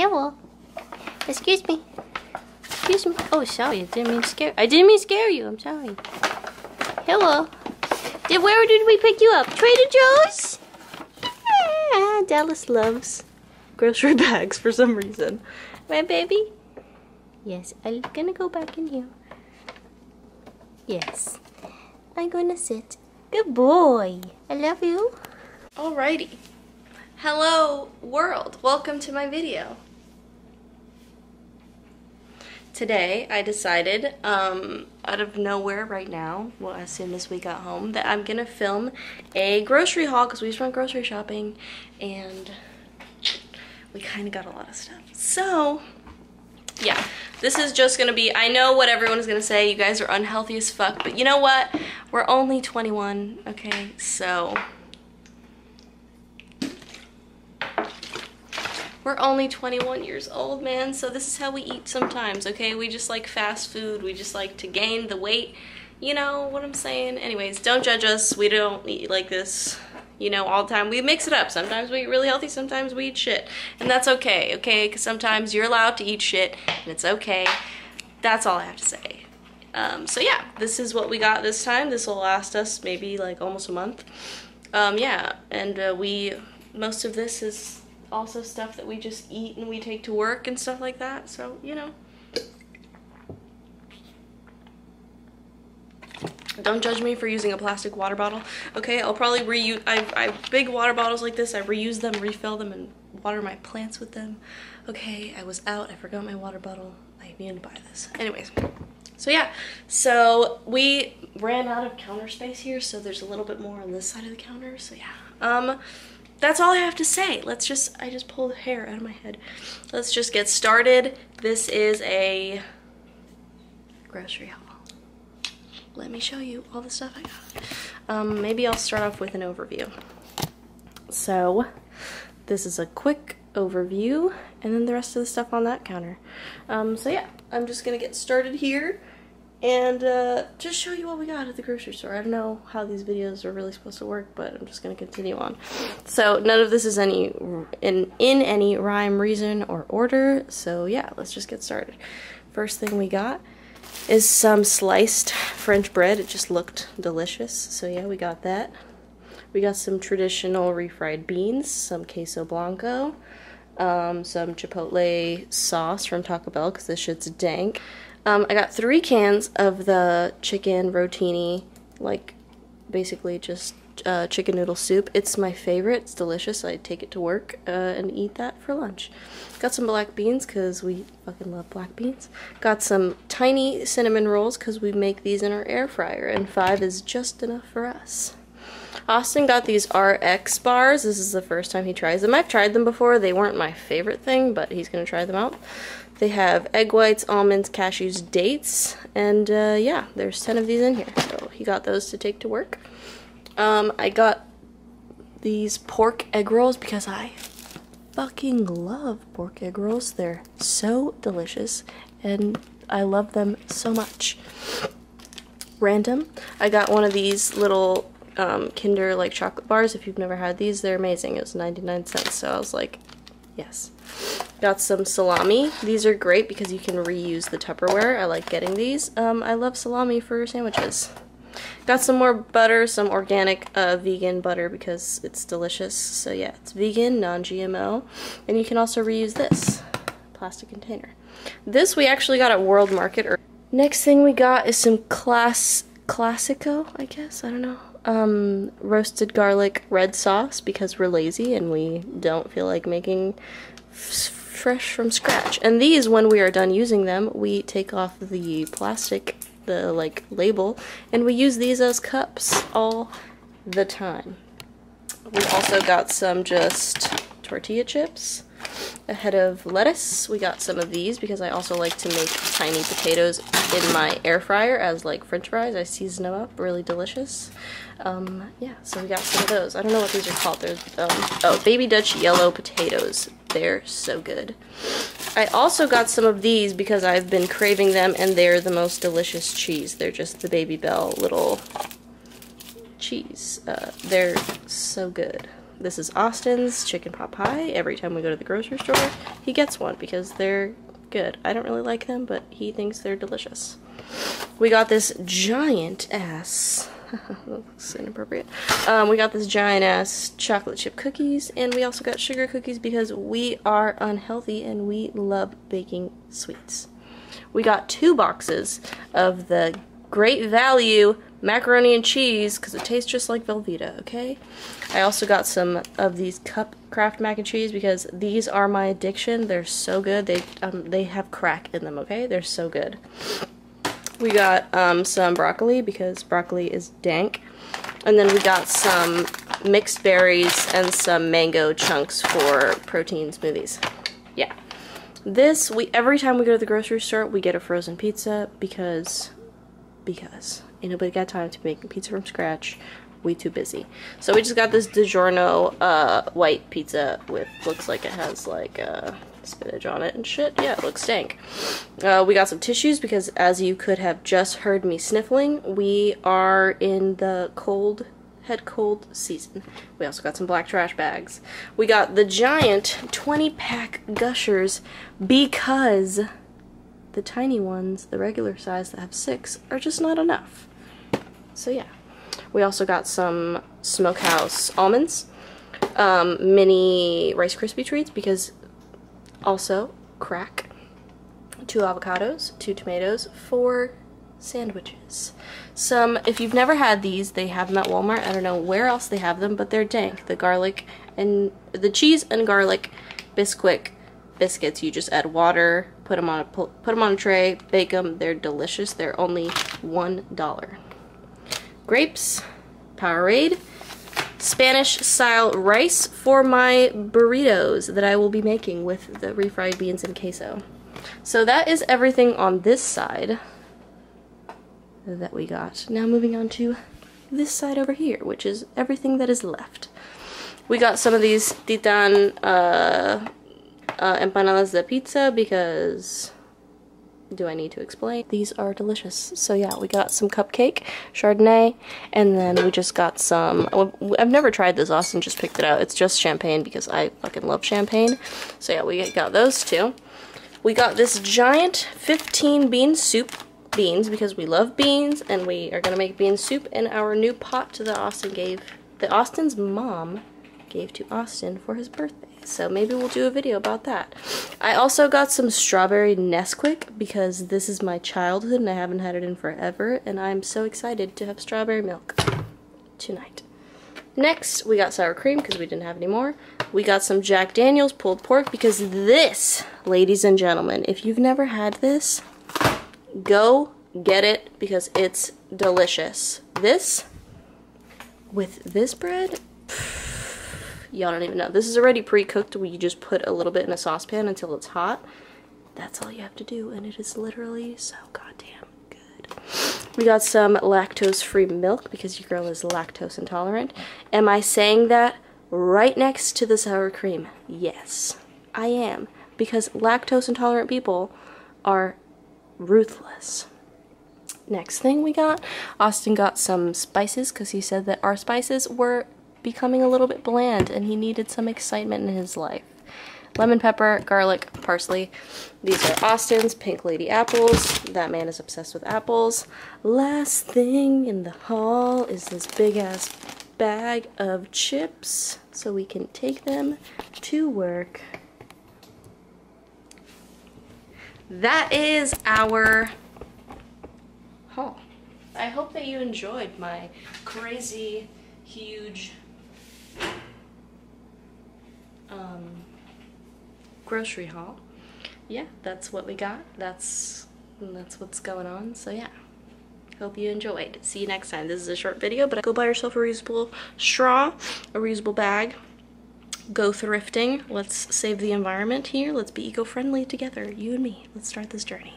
Hello. Excuse me. Excuse me. Oh, sorry. I didn't mean to scare. I didn't mean to scare you. I'm sorry. Hello. Did where did we pick you up? Trader Joe's. Ah, Dallas loves grocery bags for some reason. Right, baby? Yes. I'm gonna go back in here. Yes. I'm gonna sit. Good boy. I love you. Alrighty. Hello world, welcome to my video. Today I decided, um, out of nowhere right now, well as soon as we got home, that I'm gonna film a grocery haul because we just went grocery shopping and we kind of got a lot of stuff. So, yeah, this is just gonna be, I know what everyone is gonna say, you guys are unhealthy as fuck, but you know what? We're only 21, okay? So, We're only 21 years old, man, so this is how we eat sometimes, okay? We just like fast food. We just like to gain the weight. You know what I'm saying? Anyways, don't judge us. We don't eat like this, you know, all the time. We mix it up. Sometimes we eat really healthy, sometimes we eat shit. And that's okay, okay? Because sometimes you're allowed to eat shit, and it's okay. That's all I have to say. Um, so yeah, this is what we got this time. This will last us maybe like almost a month. Um, yeah, and uh, we, most of this is also stuff that we just eat and we take to work and stuff like that. So, you know. Don't judge me for using a plastic water bottle. Okay, I'll probably reuse, I, I big water bottles like this, I reuse them, refill them, and water my plants with them. Okay, I was out, I forgot my water bottle. I need to buy this. Anyways, so yeah, so we ran out of counter space here, so there's a little bit more on this side of the counter, so yeah. Um, that's all I have to say. Let's just, I just pulled hair out of my head. Let's just get started. This is a grocery haul. Let me show you all the stuff I got. Um, maybe I'll start off with an overview. So, this is a quick overview, and then the rest of the stuff on that counter. Um, so yeah, I'm just gonna get started here and uh, just show you what we got at the grocery store. I don't know how these videos are really supposed to work, but I'm just going to continue on. So none of this is any in, in any rhyme, reason, or order, so yeah, let's just get started. First thing we got is some sliced French bread. It just looked delicious, so yeah, we got that. We got some traditional refried beans, some queso blanco, um, some chipotle sauce from Taco Bell, because this shit's dank. Um, I got three cans of the chicken rotini, like basically just uh, chicken noodle soup. It's my favorite. It's delicious. I take it to work uh, and eat that for lunch. Got some black beans because we fucking love black beans. Got some tiny cinnamon rolls because we make these in our air fryer, and five is just enough for us. Austin got these RX bars. This is the first time he tries them. I've tried them before. They weren't my favorite thing, but he's going to try them out. They have egg whites, almonds, cashews, dates, and uh, yeah, there's 10 of these in here. So he got those to take to work. Um, I got these pork egg rolls because I fucking love pork egg rolls. They're so delicious and I love them so much. Random, I got one of these little um, Kinder like chocolate bars. If you've never had these, they're amazing. It was 99 cents, so I was like, yes. Got some salami. These are great because you can reuse the Tupperware. I like getting these. Um, I love salami for sandwiches. Got some more butter, some organic uh, vegan butter because it's delicious. So yeah, it's vegan, non-GMO. And you can also reuse this plastic container. This we actually got at World Market. Or Next thing we got is some class Classico, I guess. I don't know. Um, roasted garlic red sauce because we're lazy and we don't feel like making fresh from scratch. And these, when we are done using them, we take off the plastic, the like label, and we use these as cups all the time. We also got some just tortilla chips. A head of lettuce. We got some of these because I also like to make tiny potatoes in my air fryer as like french fries. I season them up, really delicious. Um, yeah, so we got some of those. I don't know what these are called. There's, um, oh, Baby Dutch yellow potatoes. They're so good. I also got some of these because I've been craving them and they're the most delicious cheese. They're just the Babybel little cheese. Uh, they're so good. This is Austin's chicken pot pie. Every time we go to the grocery store, he gets one because they're good. I don't really like them, but he thinks they're delicious. We got this giant ass looks inappropriate. Um, we got this giant ass chocolate chip cookies, and we also got sugar cookies because we are unhealthy and we love baking sweets. We got two boxes of the great value macaroni and cheese because it tastes just like Velveeta, okay? I also got some of these cup Kraft mac and cheese because these are my addiction. They're so good. They um, they have crack in them, okay? They're so good. We got um, some broccoli because broccoli is dank. And then we got some mixed berries and some mango chunks for protein smoothies. Yeah. This, we every time we go to the grocery store, we get a frozen pizza because, because. Ain't nobody got time to make pizza from scratch. We too busy. So we just got this DiGiorno uh, white pizza with, looks like it has like, uh, spinach on it and shit. Yeah, it looks stank. Uh, we got some tissues because as you could have just heard me sniffling, we are in the cold, head cold season. We also got some black trash bags. We got the giant 20 pack gushers because the tiny ones, the regular size that have six, are just not enough. So yeah. We also got some Smokehouse almonds, um, mini Rice Krispie treats because also, crack, two avocados, two tomatoes, four sandwiches. Some, if you've never had these, they have them at Walmart. I don't know where else they have them, but they're dank. The garlic and the cheese and garlic Bisquick biscuits. You just add water, put them on a put them on a tray, bake them. They're delicious. They're only one dollar. Grapes, Powerade, Spanish style rice for my burritos that I will be making with the refried beans and queso. So that is everything on this side that we got. Now moving on to this side over here, which is everything that is left. We got some of these Titan uh, uh, empanadas de pizza because do I need to explain? These are delicious. So yeah, we got some cupcake, Chardonnay, and then we just got some, I've never tried this, Austin just picked it out. It's just champagne because I fucking love champagne. So yeah, we got those two. We got this giant 15 bean soup beans because we love beans and we are gonna make bean soup in our new pot that Austin gave, that Austin's mom gave to Austin for his birthday so maybe we'll do a video about that. I also got some strawberry Nesquik because this is my childhood and I haven't had it in forever and I'm so excited to have strawberry milk tonight. Next, we got sour cream because we didn't have any more. We got some Jack Daniels pulled pork because this, ladies and gentlemen, if you've never had this, go get it because it's delicious. This, with this bread, Y'all don't even know. This is already pre-cooked you just put a little bit in a saucepan until it's hot. That's all you have to do and it is literally so goddamn good. We got some lactose-free milk because your girl is lactose intolerant. Am I saying that right next to the sour cream? Yes, I am. Because lactose intolerant people are ruthless. Next thing we got, Austin got some spices because he said that our spices were becoming a little bit bland and he needed some excitement in his life. Lemon pepper, garlic, parsley. These are Austin's Pink Lady apples. That man is obsessed with apples. Last thing in the haul is this big ass bag of chips so we can take them to work. That is our haul. I hope that you enjoyed my crazy, huge um, grocery haul. Yeah, that's what we got. That's that's what's going on. So yeah, hope you enjoyed. See you next time. This is a short video, but go buy yourself a reusable straw, a reusable bag. Go thrifting. Let's save the environment here. Let's be eco-friendly together, you and me. Let's start this journey.